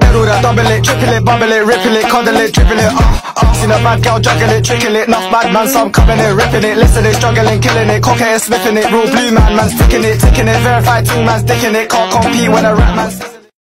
Pedal that, double it, triple it, bubble it, ripple it, cuddle it, dribble it, uh, uh Seen a bad girl juggle it, trickle it, enough bad man, So I'm coming it, ripping it. Listen it, struggling, killing it, cock it, sniffing it. Rule blue man, man's ticking it, ticking it. Verified team, man's dicking it. Can't compete when a rap man's